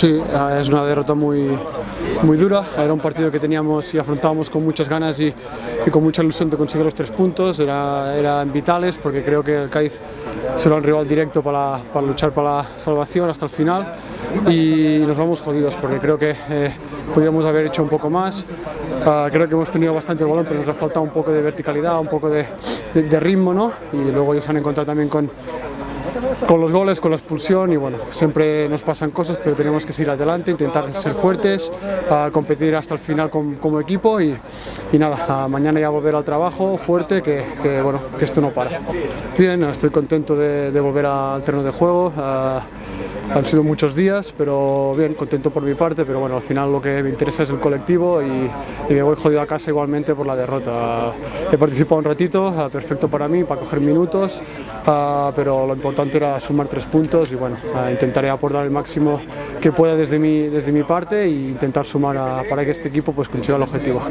Sí, es una derrota muy, muy dura, era un partido que teníamos y afrontábamos con muchas ganas y, con mucha ilusión de conseguir los tres puntos, era, eran vitales porque creo que el Cádiz se lo han rival directo para, para, luchar para la salvación hasta el final. Y nos vamos jodidos porque creo que eh, podíamos haber hecho un poco más, uh, creo que hemos tenido bastante el balón pero nos ha faltado un poco de verticalidad, un poco de, de, de ritmo ¿no? y luego ellos se han encontrado también con con los goles, con la expulsión y bueno, siempre nos pasan cosas, pero tenemos que seguir adelante, intentar ser fuertes, uh, competir hasta el final con, como equipo y, y nada, mañana ya volver al trabajo fuerte, que, que, bueno, que esto no para. Bien, estoy contento de, de volver al terreno de juego. Han sido muchos días, pero bien, contento por mi parte, pero bueno, al final lo que me interesa es el colectivo y, y me voy jodido a casa igualmente por la derrota. He participado un ratito, perfecto para mí, para coger minutos, pero lo sumar tres puntos y bueno, intentaré aportar el máximo que pueda desde mi, desde mi parte e intentar sumar para que este equipo pues consiga el objetivo.